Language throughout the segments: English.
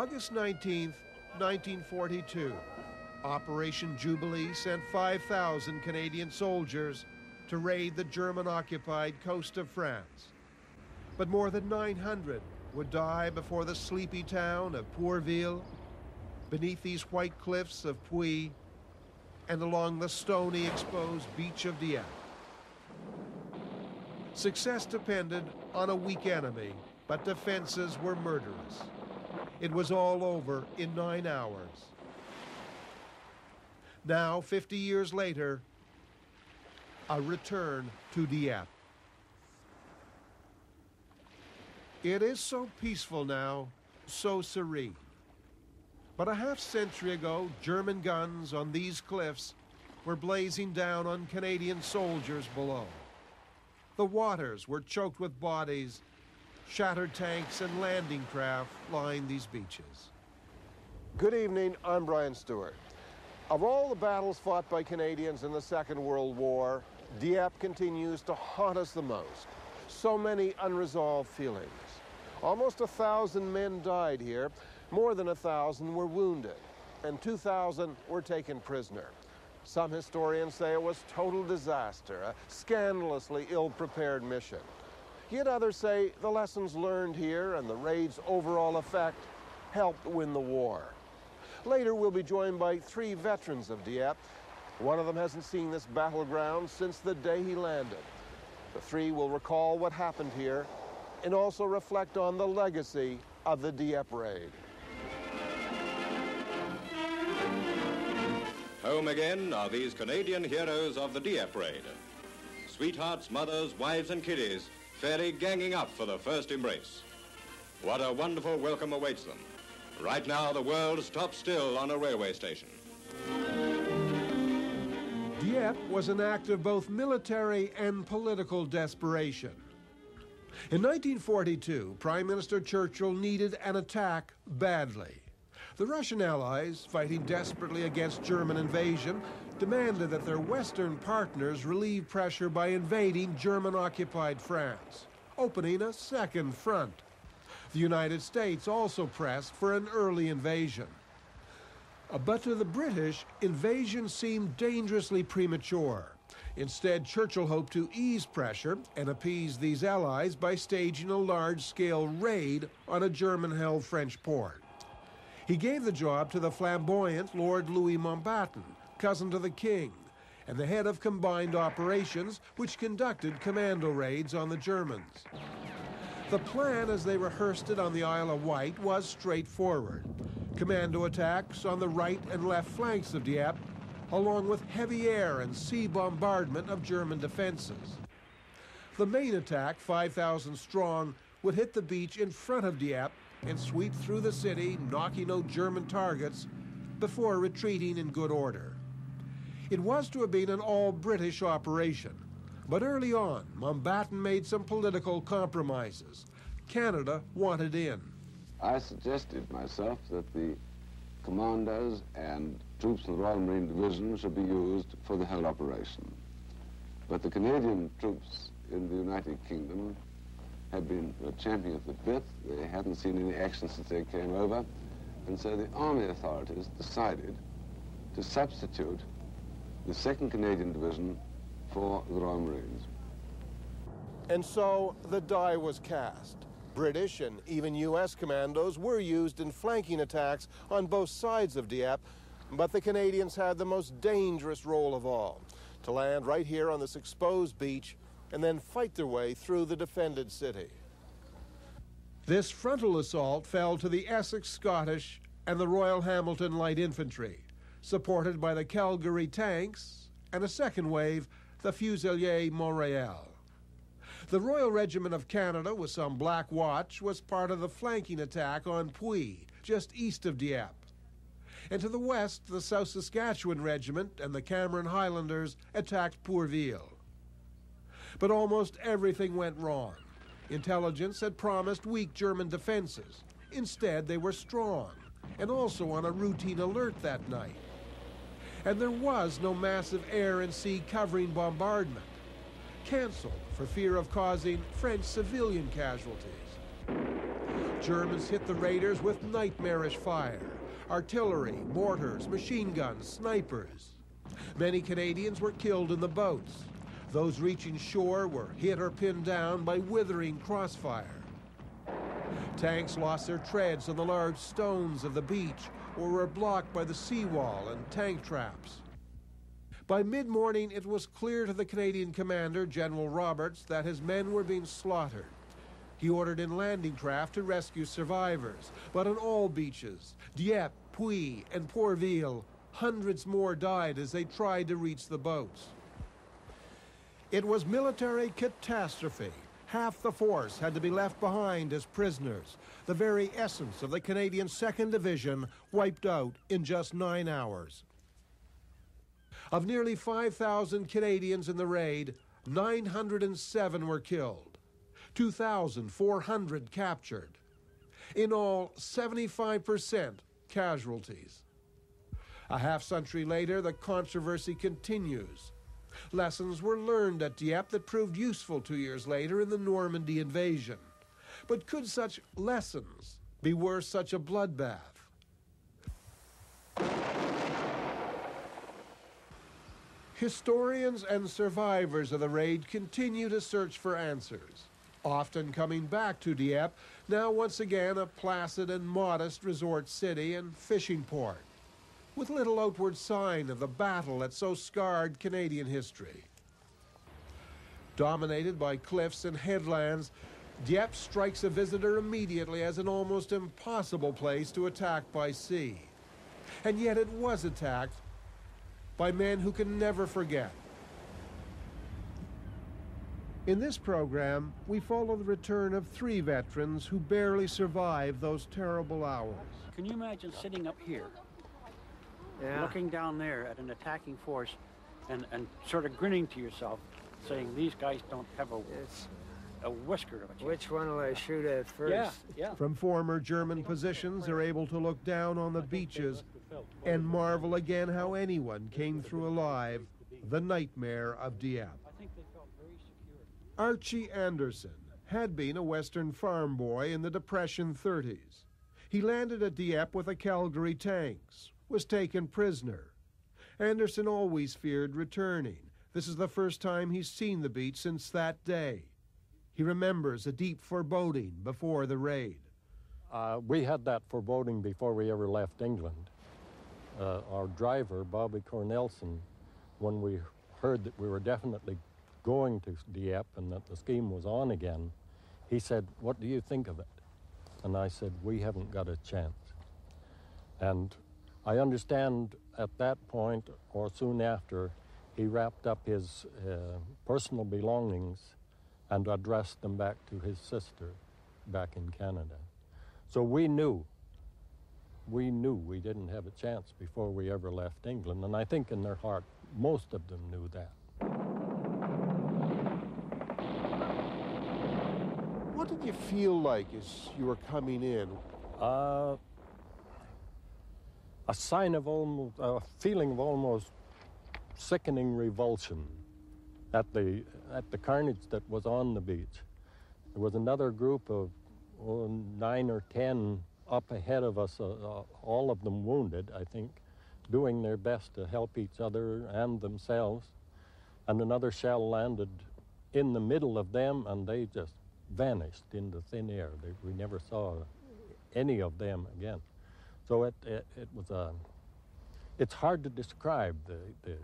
August 19th, 1942, Operation Jubilee sent 5,000 Canadian soldiers to raid the German-occupied coast of France. But more than 900 would die before the sleepy town of Pourville, beneath these white cliffs of Puy, and along the stony exposed beach of Dieppe. Success depended on a weak enemy, but defenses were murderous. It was all over in nine hours. Now, 50 years later, a return to Dieppe. It is so peaceful now, so serene. But a half century ago, German guns on these cliffs were blazing down on Canadian soldiers below. The waters were choked with bodies, shattered tanks and landing craft line these beaches. Good evening, I'm Brian Stewart. Of all the battles fought by Canadians in the Second World War, Dieppe continues to haunt us the most. So many unresolved feelings. Almost a thousand men died here, more than a thousand were wounded, and 2,000 were taken prisoner. Some historians say it was total disaster, a scandalously ill-prepared mission. Yet others say the lessons learned here and the raid's overall effect helped win the war. Later, we'll be joined by three veterans of Dieppe. One of them hasn't seen this battleground since the day he landed. The three will recall what happened here and also reflect on the legacy of the Dieppe raid. Home again are these Canadian heroes of the Dieppe raid. Sweethearts, mothers, wives and kiddies fairly ganging up for the first embrace. What a wonderful welcome awaits them. Right now, the world stops still on a railway station. Dieppe was an act of both military and political desperation. In 1942, Prime Minister Churchill needed an attack badly. The Russian allies, fighting desperately against German invasion, demanded that their Western partners relieve pressure by invading German-occupied France, opening a second front. The United States also pressed for an early invasion. Uh, but to the British, invasion seemed dangerously premature. Instead, Churchill hoped to ease pressure and appease these allies by staging a large-scale raid on a German-held French port. He gave the job to the flamboyant Lord Louis Mountbatten, cousin to the king, and the head of combined operations, which conducted commando raids on the Germans. The plan as they rehearsed it on the Isle of Wight was straightforward. Commando attacks on the right and left flanks of Dieppe, along with heavy air and sea bombardment of German defenses. The main attack, 5,000 strong, would hit the beach in front of Dieppe and sweep through the city, knocking out German targets before retreating in good order. It was to have been an all-British operation, but early on, Mountbatten made some political compromises. Canada wanted in. I suggested myself that the commanders and troops of the Royal Marine Division should be used for the whole operation. But the Canadian troops in the United Kingdom had been champing at the bit. They hadn't seen any action since they came over. And so the Army authorities decided to substitute the 2nd Canadian Division for the Royal Marines. And so the die was cast. British and even U.S. commandos were used in flanking attacks on both sides of Dieppe, but the Canadians had the most dangerous role of all, to land right here on this exposed beach and then fight their way through the defended city. This frontal assault fell to the Essex Scottish and the Royal Hamilton Light Infantry, supported by the Calgary tanks and a second wave, the Fusiliers Mont-Royal. The Royal Regiment of Canada, with some Black Watch, was part of the flanking attack on Puy, just east of Dieppe. And to the west, the South Saskatchewan Regiment and the Cameron Highlanders attacked Pourville. But almost everything went wrong. Intelligence had promised weak German defenses. Instead, they were strong, and also on a routine alert that night. And there was no massive air and sea covering bombardment, canceled for fear of causing French civilian casualties. Germans hit the raiders with nightmarish fire artillery, mortars, machine guns, snipers. Many Canadians were killed in the boats. Those reaching shore were hit or pinned down by withering crossfire. Tanks lost their treads on the large stones of the beach or were blocked by the seawall and tank traps. By mid-morning, it was clear to the Canadian commander, General Roberts, that his men were being slaughtered. He ordered in landing craft to rescue survivors, but on all beaches, Dieppe, Puy, and Pourville, hundreds more died as they tried to reach the boats. It was military catastrophe. Half the force had to be left behind as prisoners. The very essence of the Canadian 2nd Division wiped out in just nine hours. Of nearly 5,000 Canadians in the raid, 907 were killed, 2,400 captured. In all, 75% casualties. A half century later, the controversy continues. Lessons were learned at Dieppe that proved useful two years later in the Normandy invasion. But could such lessons be worth such a bloodbath? Historians and survivors of the raid continue to search for answers, often coming back to Dieppe, now once again a placid and modest resort city and fishing port with little outward sign of the battle that so scarred Canadian history. Dominated by cliffs and headlands, Dieppe strikes a visitor immediately as an almost impossible place to attack by sea. And yet it was attacked by men who can never forget. In this program, we follow the return of three veterans who barely survived those terrible hours. Can you imagine sitting up here Yeah. looking down there at an attacking force and, and sort of grinning to yourself, saying these guys don't have a, It's, a whisker of a chance. which one will I shoot at first? Yeah, yeah. From former German positions, they're able to look down on the beaches and marvel again how anyone came through alive the nightmare of Dieppe. I think they felt very secure. Archie Anderson had been a Western farm boy in the Depression 30s. He landed at Dieppe with the Calgary tanks, was taken prisoner. Anderson always feared returning. This is the first time he's seen the beach since that day. He remembers a deep foreboding before the raid. Uh, we had that foreboding before we ever left England. Uh, our driver, Bobby Cornelson, when we heard that we were definitely going to Dieppe and that the scheme was on again, he said, What do you think of it? And I said, We haven't got a chance. And I understand at that point or soon after, he wrapped up his uh, personal belongings and addressed them back to his sister back in Canada. So we knew, we knew we didn't have a chance before we ever left England. And I think in their heart, most of them knew that. What did you feel like as you were coming in? Uh, a sign of almost, a feeling of almost sickening revulsion at the, at the carnage that was on the beach. There was another group of oh, nine or ten up ahead of us, uh, uh, all of them wounded, I think, doing their best to help each other and themselves. And another shell landed in the middle of them, and they just vanished into thin air. They, we never saw any of them again. So it, it, it was a, it's hard to describe the, the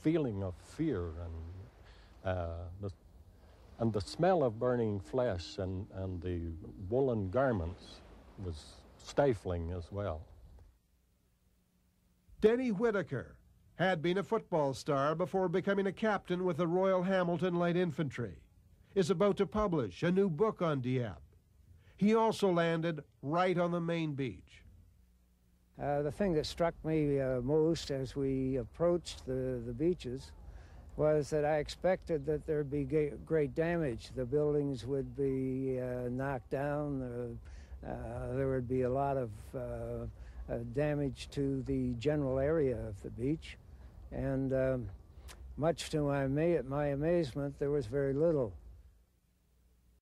feeling of fear and, uh, the, and the smell of burning flesh and, and the woolen garments was stifling as well. Denny Whitaker had been a football star before becoming a captain with the Royal Hamilton Light Infantry, is about to publish a new book on Dieppe. He also landed right on the main beach. Uh, the thing that struck me uh, most as we approached the, the beaches was that I expected that there'd be great damage. The buildings would be uh, knocked down. Uh, uh, there would be a lot of uh, damage to the general area of the beach. And um, much to my, my amazement, there was very little.